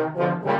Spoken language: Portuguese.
Música